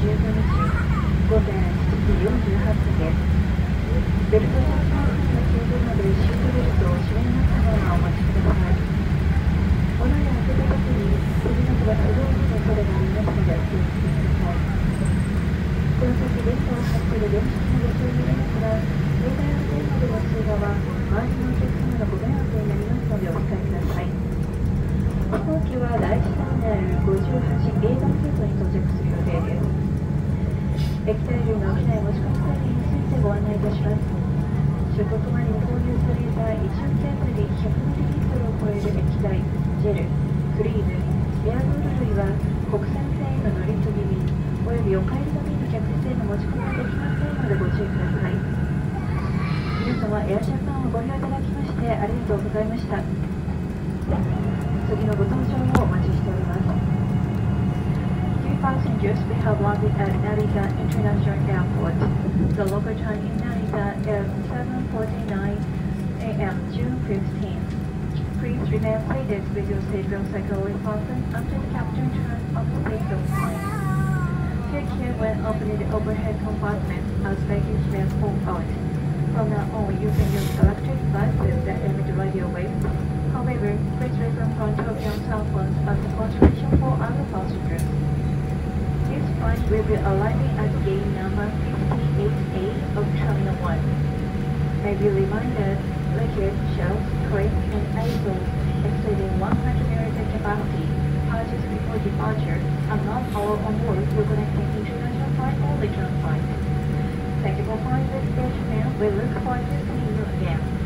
ベルト状の形状までシートベルトを締めながらお待ちください。お鍋を開けた時に首などが不動に恐れがありますのでお気をつけください。この先ベルトを張っている電車のご注意の中携帯の電話での通話は周りのお客様のご迷惑になりますのでお控えください。飛行機は第1ターミナル58段ルートに到着する予定です。液体類の機内持ち込み管理についてご案内いたします。出国前に購入された1億円あたり 100ml を超える液体、ジェル、クリーム、エアロール類は国産繊維の乗り継ぎ便およびお帰りの便の客室への持ち込みができませんのでご注意ください。皆様、エアジャパンをご利用いただきましてありがとうございました。次のご搭乗を passengers, we have landed at Narita International Airport. The local time in Narita is 7.49 a.m. June 15. Please remain seated with your seatbelt securely fastened until the captain turns off the seatbelt sign. Take care when opening the overhead compartment as baggage may fall out. From now on, you can use electric devices that emit radio waves. However, please refrain from talking on cell phones as a contribution for other passengers. This be arriving at gate number 58A of Terminal 1. May be reminded, liquid, shells, cream, and azoles exceeding 100 ml capacity purchased before departure are not allowed on board for connecting international flight or return flight. Thank you for flying with Station Mail. We look forward to seeing you again.「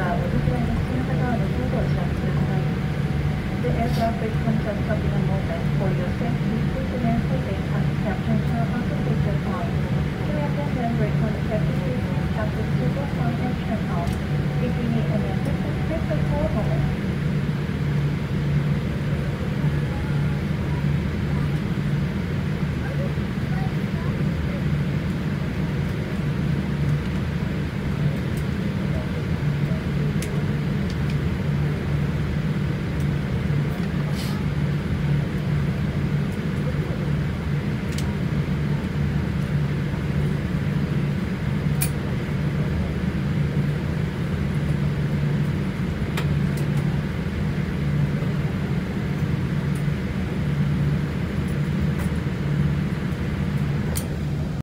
れ入りますがお手伝いが必要な方は後ほどお知らせください The aircraft is comes up something on movement for your safety please remain seated and captain